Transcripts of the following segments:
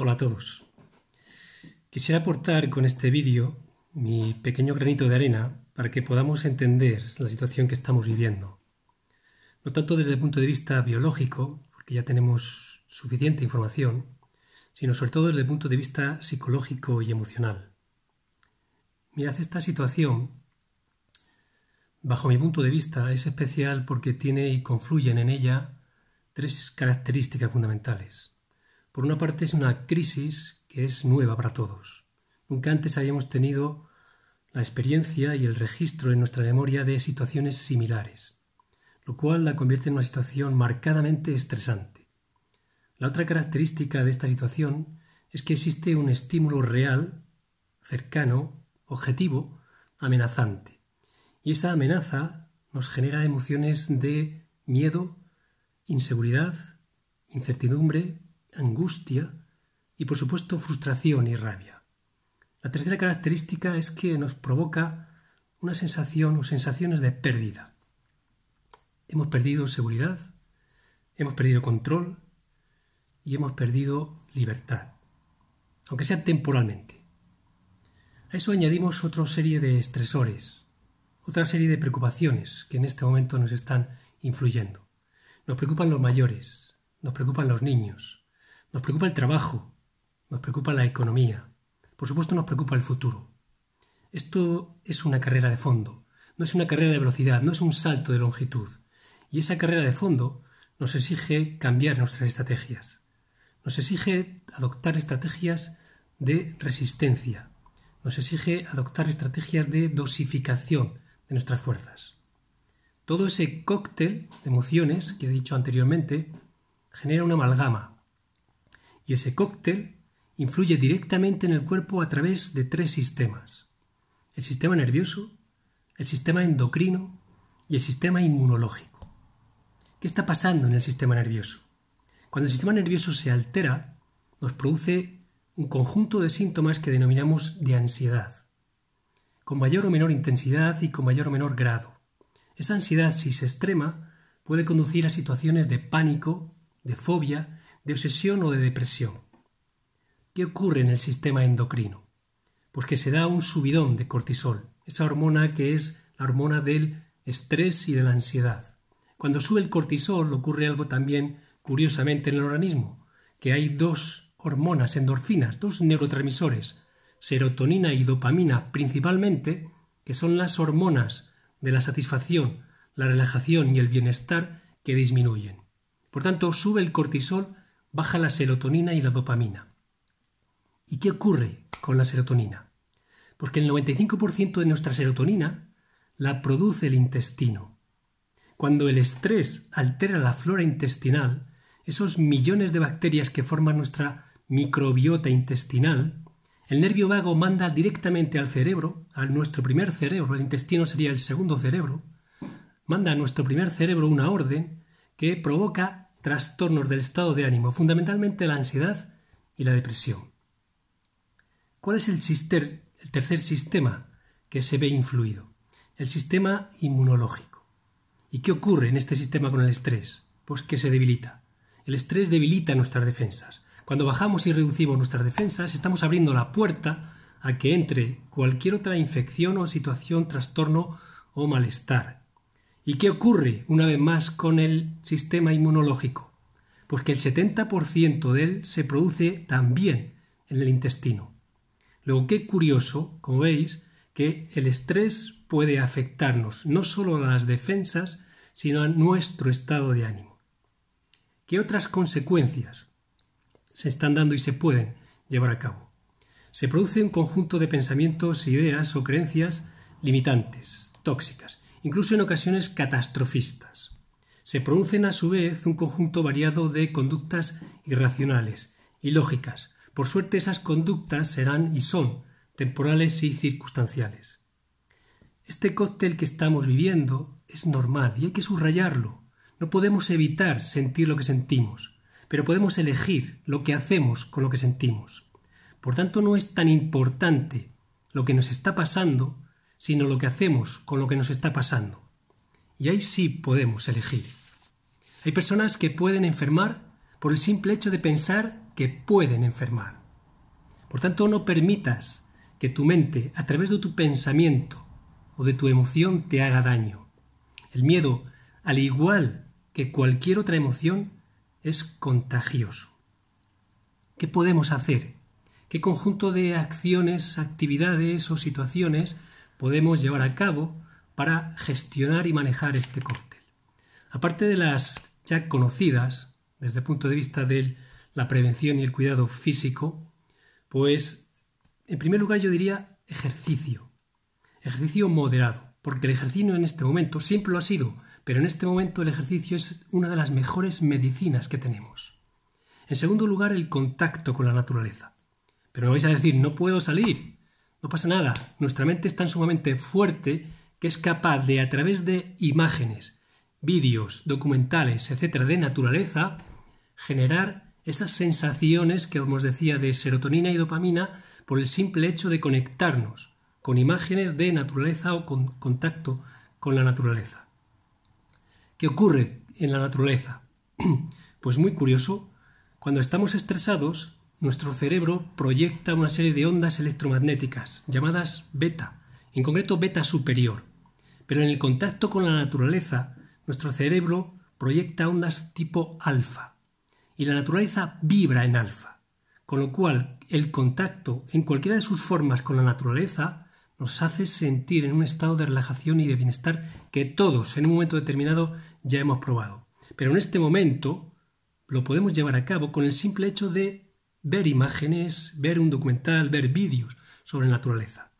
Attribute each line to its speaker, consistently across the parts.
Speaker 1: Hola a todos. Quisiera aportar con este vídeo mi pequeño granito de arena para que podamos entender la situación que estamos viviendo. No tanto desde el punto de vista biológico, porque ya tenemos suficiente información, sino sobre todo desde el punto de vista psicológico y emocional. Mirad, esta situación, bajo mi punto de vista, es especial porque tiene y confluyen en ella tres características fundamentales. Por una parte es una crisis que es nueva para todos. Nunca antes habíamos tenido la experiencia y el registro en nuestra memoria de situaciones similares, lo cual la convierte en una situación marcadamente estresante. La otra característica de esta situación es que existe un estímulo real, cercano, objetivo, amenazante. Y esa amenaza nos genera emociones de miedo, inseguridad, incertidumbre, angustia y por supuesto frustración y rabia. La tercera característica es que nos provoca una sensación o sensaciones de pérdida. Hemos perdido seguridad, hemos perdido control y hemos perdido libertad, aunque sea temporalmente. A eso añadimos otra serie de estresores, otra serie de preocupaciones que en este momento nos están influyendo. Nos preocupan los mayores, nos preocupan los niños, nos preocupa el trabajo, nos preocupa la economía, por supuesto nos preocupa el futuro. Esto es una carrera de fondo, no es una carrera de velocidad, no es un salto de longitud. Y esa carrera de fondo nos exige cambiar nuestras estrategias. Nos exige adoptar estrategias de resistencia. Nos exige adoptar estrategias de dosificación de nuestras fuerzas. Todo ese cóctel de emociones que he dicho anteriormente genera una amalgama, y ese cóctel influye directamente en el cuerpo a través de tres sistemas. El sistema nervioso, el sistema endocrino y el sistema inmunológico. ¿Qué está pasando en el sistema nervioso? Cuando el sistema nervioso se altera, nos produce un conjunto de síntomas que denominamos de ansiedad, con mayor o menor intensidad y con mayor o menor grado. Esa ansiedad, si se extrema, puede conducir a situaciones de pánico, de fobia de obsesión o de depresión. ¿Qué ocurre en el sistema endocrino? Pues que se da un subidón de cortisol, esa hormona que es la hormona del estrés y de la ansiedad. Cuando sube el cortisol ocurre algo también curiosamente en el organismo, que hay dos hormonas endorfinas, dos neurotransmisores, serotonina y dopamina principalmente, que son las hormonas de la satisfacción, la relajación y el bienestar que disminuyen. Por tanto, sube el cortisol baja la serotonina y la dopamina. ¿Y qué ocurre con la serotonina? Porque el 95% de nuestra serotonina la produce el intestino. Cuando el estrés altera la flora intestinal, esos millones de bacterias que forman nuestra microbiota intestinal, el nervio vago manda directamente al cerebro, a nuestro primer cerebro, el intestino sería el segundo cerebro, manda a nuestro primer cerebro una orden que provoca trastornos del estado de ánimo, fundamentalmente la ansiedad y la depresión. ¿Cuál es el, tercer sistema que se ve influido? El sistema inmunológico. ¿Y qué ocurre en este sistema con el estrés? Pues que se debilita. El estrés debilita nuestras defensas. Cuando bajamos y reducimos nuestras defensas, estamos abriendo la puerta a que entre cualquier otra infección o situación, trastorno o malestar. ¿Y qué ocurre una vez más con el sistema inmunológico? Pues que el 70% de él se produce también en el intestino. Luego, qué curioso, como veis, que el estrés puede afectarnos no solo a las defensas, sino a nuestro estado de ánimo. ¿Qué otras consecuencias se están dando y se pueden llevar a cabo? Se produce un conjunto de pensamientos, ideas o creencias limitantes, tóxicas, incluso en ocasiones catastrofistas. Se producen a su vez un conjunto variado de conductas irracionales, y lógicas. Por suerte esas conductas serán y son temporales y circunstanciales. Este cóctel que estamos viviendo es normal y hay que subrayarlo. No podemos evitar sentir lo que sentimos, pero podemos elegir lo que hacemos con lo que sentimos. Por tanto, no es tan importante lo que nos está pasando sino lo que hacemos con lo que nos está pasando. Y ahí sí podemos elegir. Hay personas que pueden enfermar por el simple hecho de pensar que pueden enfermar. Por tanto, no permitas que tu mente, a través de tu pensamiento o de tu emoción, te haga daño. El miedo, al igual que cualquier otra emoción, es contagioso. ¿Qué podemos hacer? ¿Qué conjunto de acciones, actividades o situaciones podemos llevar a cabo para gestionar y manejar este cóctel? Aparte de las ya conocidas desde el punto de vista de la prevención y el cuidado físico, pues en primer lugar yo diría ejercicio. Ejercicio moderado, porque el ejercicio en este momento siempre lo ha sido, pero en este momento el ejercicio es una de las mejores medicinas que tenemos. En segundo lugar, el contacto con la naturaleza. Pero me vais a decir, no puedo salir. No pasa nada. Nuestra mente es tan sumamente fuerte que es capaz de, a través de imágenes, vídeos, documentales, etcétera, de naturaleza, generar esas sensaciones que os decía de serotonina y dopamina por el simple hecho de conectarnos con imágenes de naturaleza o con contacto con la naturaleza. ¿Qué ocurre en la naturaleza? Pues muy curioso, cuando estamos estresados, nuestro cerebro proyecta una serie de ondas electromagnéticas llamadas beta, en concreto beta superior. Pero en el contacto con la naturaleza, nuestro cerebro proyecta ondas tipo alfa. Y la naturaleza vibra en alfa. Con lo cual, el contacto en cualquiera de sus formas con la naturaleza nos hace sentir en un estado de relajación y de bienestar que todos en un momento determinado ya hemos probado. Pero en este momento lo podemos llevar a cabo con el simple hecho de ver imágenes, ver un documental, ver vídeos sobre naturaleza.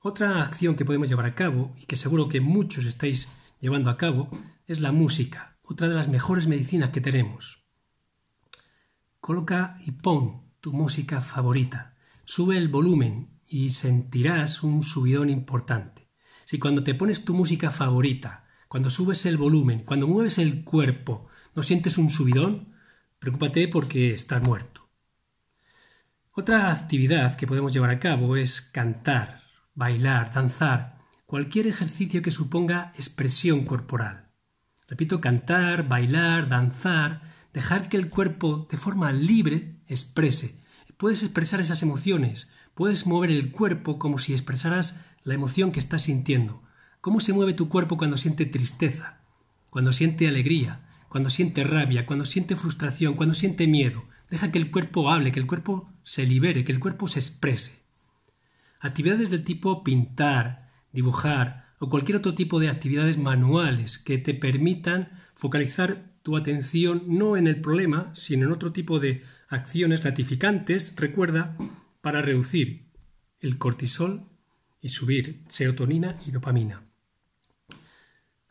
Speaker 1: Otra acción que podemos llevar a cabo y que seguro que muchos estáis llevando a cabo es la música, otra de las mejores medicinas que tenemos. Coloca y pon tu música favorita, sube el volumen y sentirás un subidón importante. Si cuando te pones tu música favorita, cuando subes el volumen, cuando mueves el cuerpo, no sientes un subidón, preocúpate porque estás muerto. Otra actividad que podemos llevar a cabo es cantar, bailar, danzar, cualquier ejercicio que suponga expresión corporal. Repito, cantar, bailar, danzar, dejar que el cuerpo de forma libre exprese. Puedes expresar esas emociones, Puedes mover el cuerpo como si expresaras la emoción que estás sintiendo. ¿Cómo se mueve tu cuerpo cuando siente tristeza? Cuando siente alegría, cuando siente rabia, cuando siente frustración, cuando siente miedo. Deja que el cuerpo hable, que el cuerpo se libere, que el cuerpo se exprese. Actividades del tipo pintar, dibujar o cualquier otro tipo de actividades manuales que te permitan focalizar tu atención no en el problema, sino en otro tipo de acciones gratificantes, recuerda, para reducir el cortisol y subir serotonina y dopamina.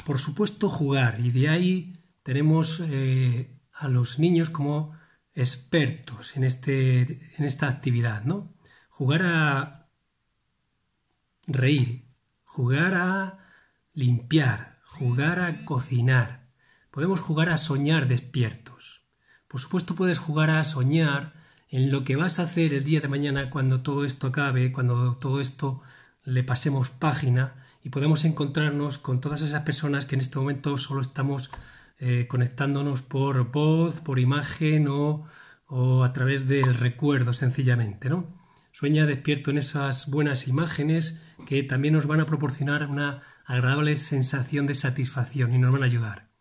Speaker 1: Por supuesto, jugar, y de ahí tenemos eh, a los niños como expertos en, este, en esta actividad, ¿no? Jugar a reír, jugar a limpiar, jugar a cocinar. Podemos jugar a soñar despiertos. Por supuesto, puedes jugar a soñar en lo que vas a hacer el día de mañana cuando todo esto acabe, cuando todo esto le pasemos página y podemos encontrarnos con todas esas personas que en este momento solo estamos eh, conectándonos por voz, por imagen o, a través del recuerdo sencillamente, ¿no? Sueña despierto en esas buenas imágenes que también nos van a proporcionar una agradable sensación de satisfacción y nos van a ayudar.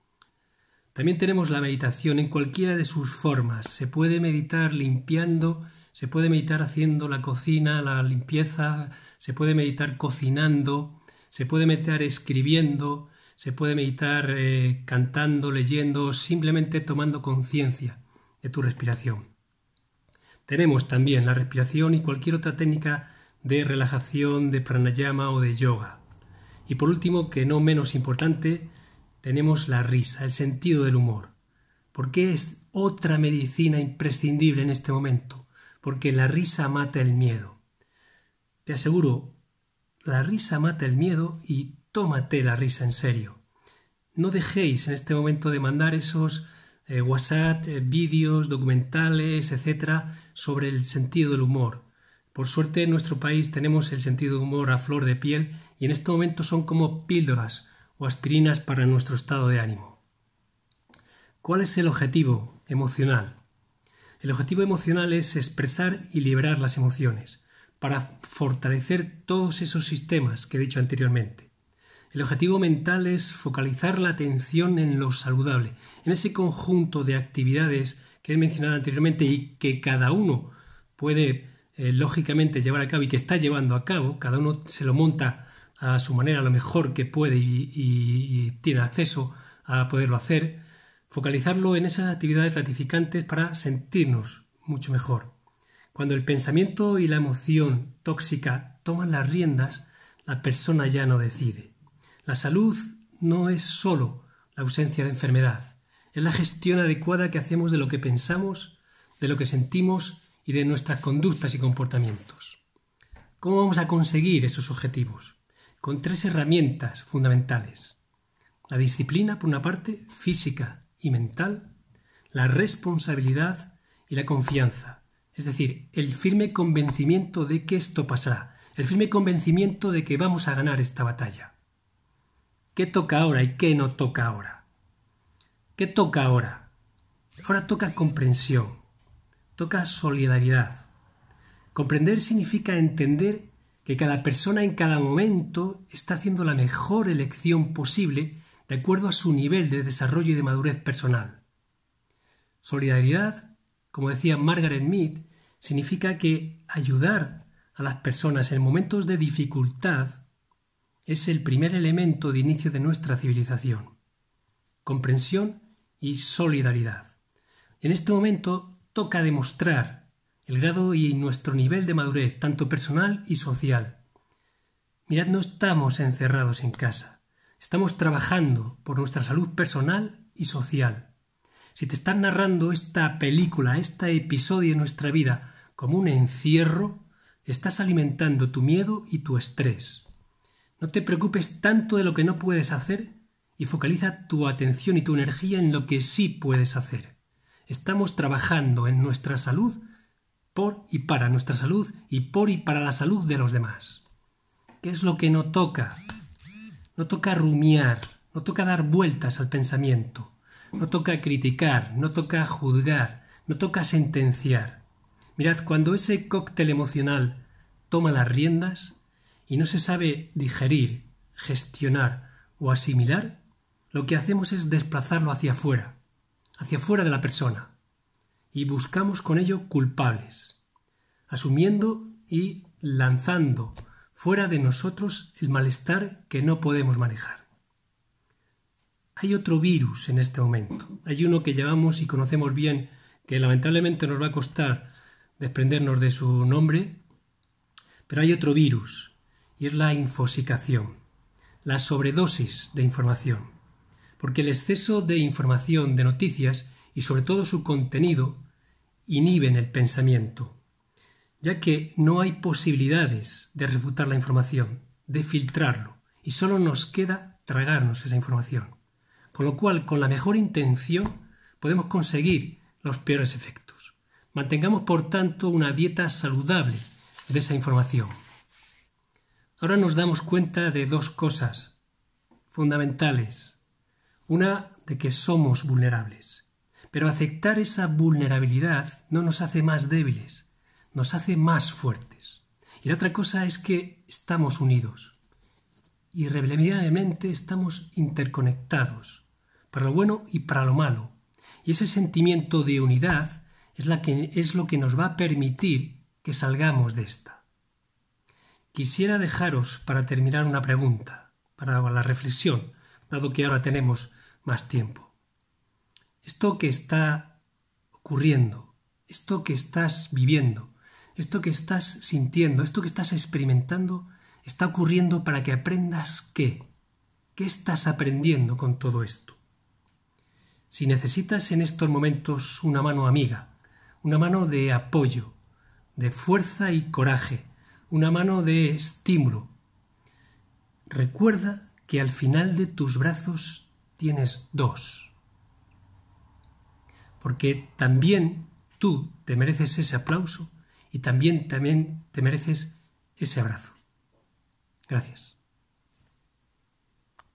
Speaker 1: También tenemos la meditación en cualquiera de sus formas. Se puede meditar limpiando, se puede meditar haciendo la cocina, la limpieza, se puede meditar cocinando, se puede meditar escribiendo, se puede meditar eh, cantando, leyendo, simplemente tomando conciencia de tu respiración. Tenemos también la respiración y cualquier otra técnica de relajación, de pranayama o de yoga. Y por último, que no menos importante, tenemos la risa, el sentido del humor. Porque es otra medicina imprescindible en este momento, porque la risa mata el miedo. Te aseguro, la risa mata el miedo y tómate la risa en serio. No dejéis en este momento de mandar esos eh, WhatsApp, eh, vídeos, documentales, etcétera, sobre el sentido del humor. Por suerte en nuestro país tenemos el sentido del humor a flor de piel y en este momento son como píldoras o aspirinas para nuestro estado de ánimo. ¿Cuál es el objetivo emocional? El objetivo emocional es expresar y liberar las emociones, para fortalecer todos esos sistemas que he dicho anteriormente. El objetivo mental es focalizar la atención en lo saludable, en ese conjunto de actividades que he mencionado anteriormente y que cada uno puede eh, lógicamente llevar a cabo y que está llevando a cabo, cada uno se lo monta a su manera lo mejor que puede y tiene acceso a poderlo hacer, focalizarlo en esas actividades gratificantes para sentirnos mucho mejor. Cuando el pensamiento y la emoción tóxica toman las riendas, la persona ya no decide. La salud no es sólo la ausencia de enfermedad, es la gestión adecuada que hacemos de lo que pensamos, de lo que sentimos y de nuestras conductas y comportamientos. ¿Cómo vamos a conseguir esos objetivos? Con tres herramientas fundamentales. La disciplina, por una parte, física y mental, la responsabilidad y la confianza, es decir, el firme convencimiento de que esto pasará, el firme convencimiento de que vamos a ganar esta batalla. ¿Qué toca ahora y qué no toca ahora? ¿Qué toca ahora? Ahora toca comprensión, toca solidaridad. Comprender significa entender que cada persona en cada momento está haciendo la mejor elección posible de acuerdo a su nivel de desarrollo y de madurez personal. Solidaridad, como decía Margaret Mead, significa que ayudar a las personas en momentos de dificultad es el primer elemento de inicio de nuestra civilización. Comprensión y solidaridad. En este momento toca demostrar el grado y nuestro nivel de madurez, tanto personal y social. Mirad, no estamos encerrados en casa. Estamos trabajando por nuestra salud personal y social. Si te están narrando esta película, este episodio de nuestra vida como un encierro, estás alimentando tu miedo y tu estrés. No te preocupes tanto de lo que no puedes hacer y focaliza tu atención y tu energía en lo que sí puedes hacer. Estamos trabajando en nuestra salud por y para nuestra salud y por y para la salud de los demás. ¿Qué es lo que no toca? No toca rumiar, no toca dar vueltas al pensamiento, no toca criticar, no toca juzgar, no toca sentenciar. Mirad, cuando ese cóctel emocional toma las riendas y no se sabe digerir, gestionar o asimilar, lo que hacemos es desplazarlo hacia afuera, hacia afuera de la persona, y buscamos con ello culpables, asumiendo y lanzando fuera de nosotros el malestar que no podemos manejar. Hay otro virus en este momento. Hay uno que llevamos y conocemos bien, que lamentablemente nos va a costar desprendernos de su nombre, pero hay otro virus, y es la infosicación, la sobredosis de información. Porque el exceso de información, de noticias, y sobre todo su contenido, inhiben el pensamiento, ya que no hay posibilidades de refutar la información, de filtrarlo, y solo nos queda tragarnos esa información. Con lo cual, con la mejor intención, podemos conseguir los peores efectos. Mantengamos, por tanto, una dieta saludable de esa información. Ahora nos damos cuenta de dos cosas fundamentales. Una, de que somos vulnerables. Pero aceptar esa vulnerabilidad no nos hace más débiles, nos hace más fuertes. Y la otra cosa es que estamos unidos. Irremediablemente estamos interconectados, para lo bueno y para lo malo. Y ese sentimiento de unidad es, es lo que nos va a permitir que salgamos de esta. Quisiera dejaros para terminar una pregunta, para la reflexión, dado que ahora tenemos más tiempo. Esto que está ocurriendo, esto que estás viviendo, esto que estás sintiendo, esto que estás experimentando, está ocurriendo para que aprendas qué. ¿Qué estás aprendiendo con todo esto? Si necesitas en estos momentos una mano amiga, una mano de apoyo, de fuerza y coraje, una mano de estímulo, recuerda que al final de tus brazos tienes dos. Porque también tú te mereces ese aplauso y también, también te mereces ese abrazo. Gracias.